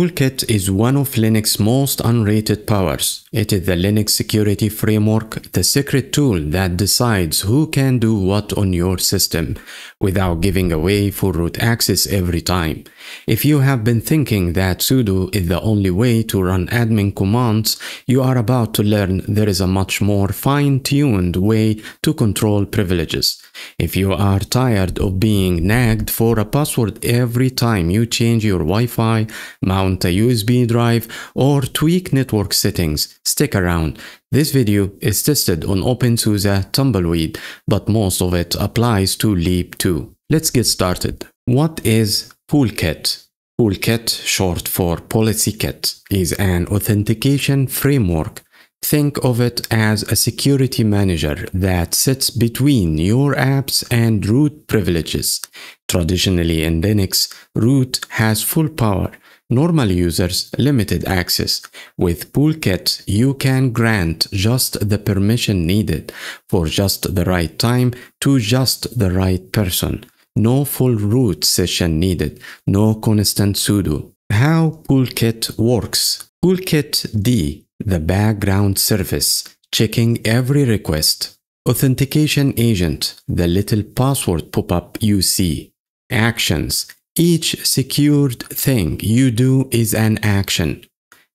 Polkit is one of Linux most unrated powers. It is the Linux security framework, the secret tool that decides who can do what on your system without giving away full root access every time. If you have been thinking that sudo is the only way to run admin commands, you are about to learn there is a much more fine-tuned way to control privileges. If you are tired of being nagged for a password every time you change your Wi-Fi, mount a USB drive, or tweak network settings, stick around. This video is tested on OpenSUSE Tumbleweed, but most of it applies to Leap too. Let's get started. What is Polkit? Polkit, short for PolicyKit, is an authentication framework Think of it as a security manager that sits between your apps and root privileges. Traditionally in Linux, root has full power, Normal users limited access. With Polkit, you can grant just the permission needed for just the right time to just the right person. No full root session needed, no constant sudo. How Polkit works. Polkit D, the background service, checking every request. Authentication agent, the little password pop-up you see. Actions, each secured thing you do is an action.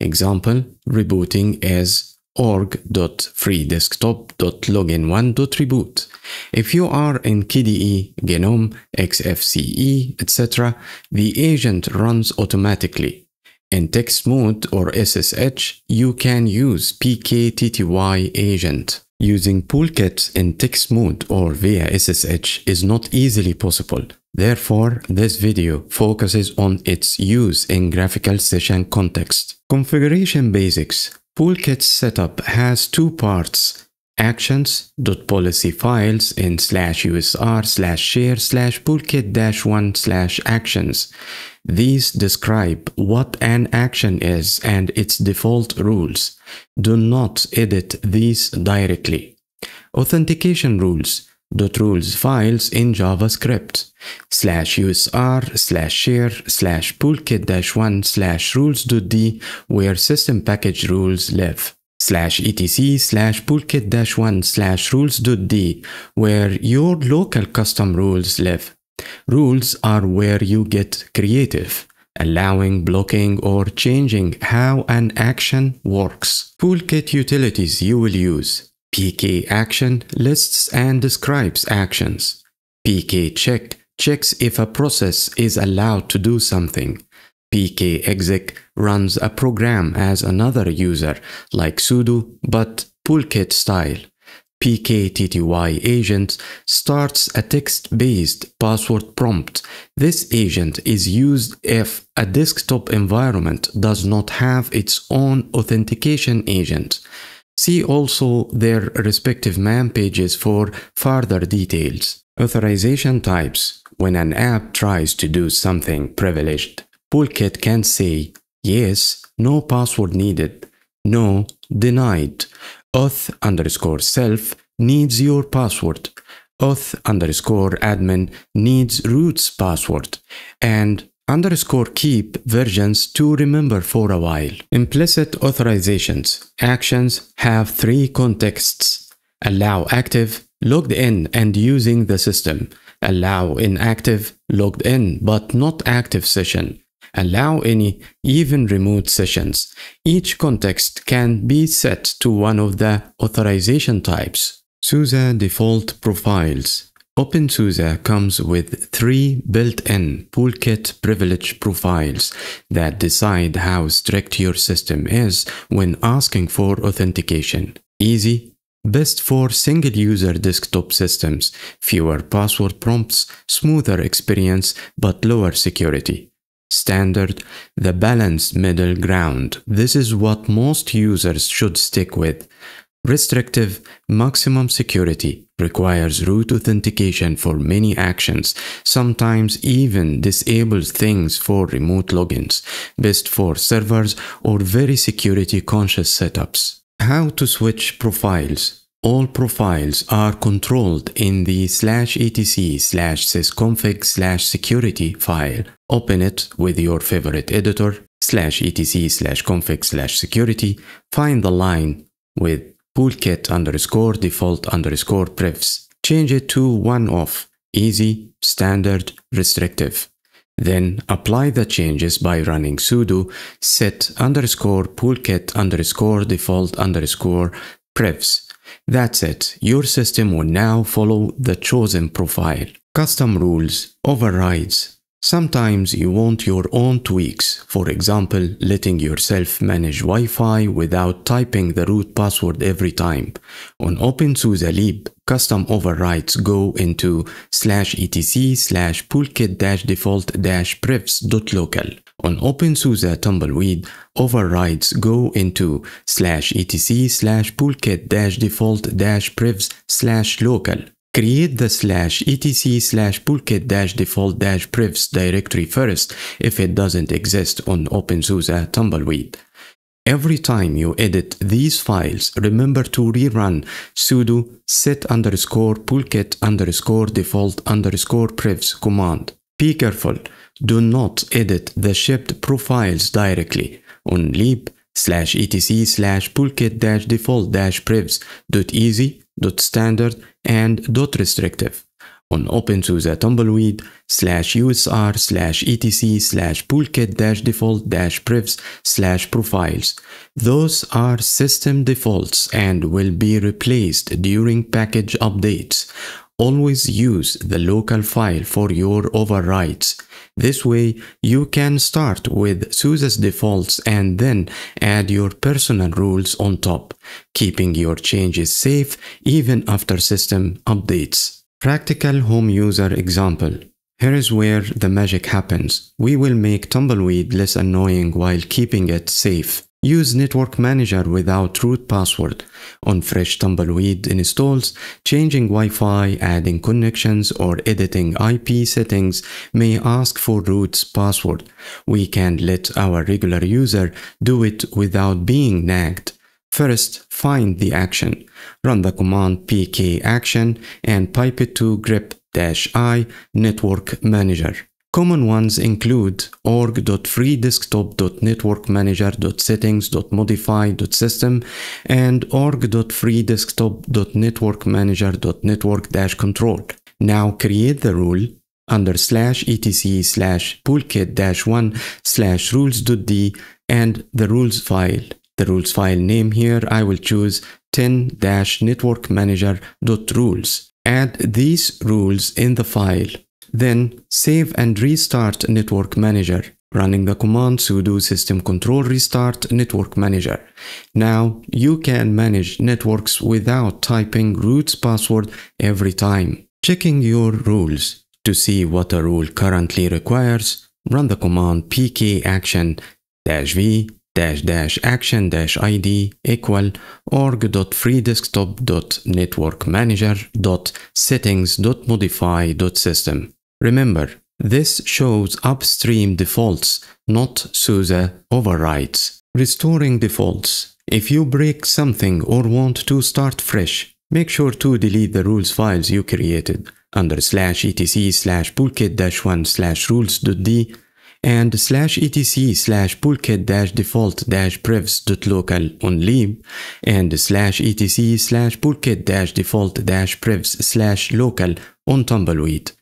Example, rebooting is org.freedesktop.login1.reboot. If you are in KDE, GNOME, XFCE, etc., the agent runs automatically. In text mode or SSH, you can use pktty agent. Using Polkit in text mode or via SSH is not easily possible. Therefore, this video focuses on its use in graphical session context. Configuration basics. Polkit setup has two parts. Actions.policy files in slash usr slash share slash polkit dash one slash actions. These describe what an action is and its default rules. Do not edit these directly. Authentication rules rules files in JavaScript slash usr slash share slash polkit dash one slash rules dot d where system package rules live slash etc slash polkit dash one slash rules dot d where your local custom rules live. Rules are where you get creative allowing blocking or changing how an action works. Polkit utilities you will use pk action lists and describes actions. pk check checks if a process is allowed to do something. Pk exec runs a program as another user like sudo but polkit style. PKTTY agent starts a text-based password prompt. This agent is used if a desktop environment does not have its own authentication agent. See also their respective man pages for further details. Authorization types. When an app tries to do something privileged, Polkit can say yes, no password needed, no, denied, auth underscore self needs your password, auth underscore admin needs root's password, and underscore keep versions to remember for a while. Implicit authorizations. Actions have three contexts. Allow active, logged in and using the system. Allow inactive, logged in but not active session. Allow any, even remote sessions. Each context can be set to one of the authorization types. SUSE default profiles OpenSUSE comes with three built-in Polkit privilege profiles that decide how strict your system is when asking for authentication. Easy, best for single-user desktop systems, fewer password prompts, smoother experience, but lower security. Standard, the balanced middle ground. This is what most users should stick with. Restrictive maximum security requires root authentication for many actions, sometimes even disables things for remote logins, best for servers or very security conscious setups. How to switch profiles. All profiles are controlled in the slash etc slash sysconfig slash security file. Open it with your favorite editor, slash etc slash config slash security, find the line with polkit underscore default underscore prefs. Change it to one of easy, standard, restrictive. Then apply the changes by running sudo set underscore underscore default underscore prefs. That's it. Your system will now follow the chosen profile. Custom rules, overrides, Sometimes you want your own tweaks, for example, letting yourself manage Wi-Fi without typing the root password every time. On OpenSUSE Leap, custom overrides go into slash etc slash polkit dash default prefs.local. On OpenSUSE Tumbleweed, overrides go into slash etc slash polkit dash default prefs slash local. Create the slash etc slash polkit dash default dash prefs directory first if it doesn't exist on OpenSUSE Tumbleweed. Every time you edit these files, remember to rerun sudo set underscore polkit underscore default underscore prefs command. Be careful, do not edit the shipped profiles directly on Leap slash etc slash polkit dash default dash prefs dot easy standard and dot restrictive on OpenSUSE Tumbleweed slash usr slash etc slash polkit dash default dash prefs slash profiles. Those are system defaults and will be replaced during package updates. Always use the local file for your overrides. This way, you can start with SUSE's defaults and then add your personal rules on top, keeping your changes safe even after system updates. Practical home user example. Here is where the magic happens. We will make Tumbleweed less annoying while keeping it safe. Use Network Manager without root password. On fresh Tumbleweed installs, changing Wi-Fi, adding connections, or editing IP settings may ask for root's password. We can let our regular user do it without being nagged. First, find the action. Run the command pk action and pipe it to grep-i network manager. Common ones include org.freedesktop.networkmanager.settings.modify.system and org.freedesktop.networkmanager.network-control. Now create the rule under slash etc slash polkit dash 1 slash rules.d and the rules file. The rules file name here I will choose 10-networkmanager.rules. Add these rules in the file then save and restart Network Manager, running the command sudo system control restart network manager. Now you can manage networks without typing root's password every time. Checking your rules to see what a rule currently requires, run the command pk action v dash dash action dash id equal org.freedesktop.networkmanager.settings.modify.system. Remember, this shows upstream defaults, not SUSE overrides. Restoring defaults. If you break something or want to start fresh, make sure to delete the rules files you created under slash etc slash polkit dash 1 slash and slash etc slash polkit dash default dash on Leap and slash etc slash polkit dash default dash prefs slash local on tumbleweed.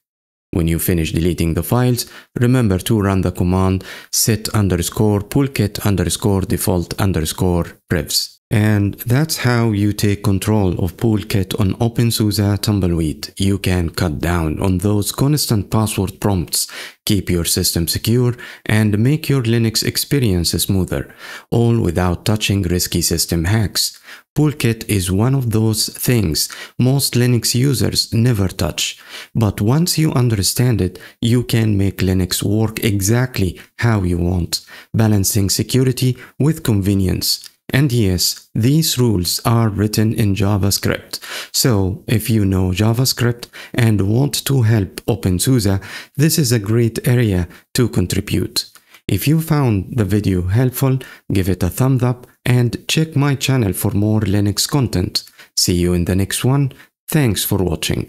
When you finish deleting the files, remember to run the command set underscore polkit underscore default underscore prefs. And that's how you take control of Polkit on OpenSUSE Tumbleweed. You can cut down on those constant password prompts, keep your system secure, and make your Linux experience smoother, all without touching risky system hacks. Polkit is one of those things most Linux users never touch, but once you understand it, you can make Linux work exactly how you want, balancing security with convenience. And yes, these rules are written in JavaScript. So if you know JavaScript and want to help OpenSUSE, this is a great area to contribute. If you found the video helpful, give it a thumbs up and check my channel for more Linux content. See you in the next one. Thanks for watching.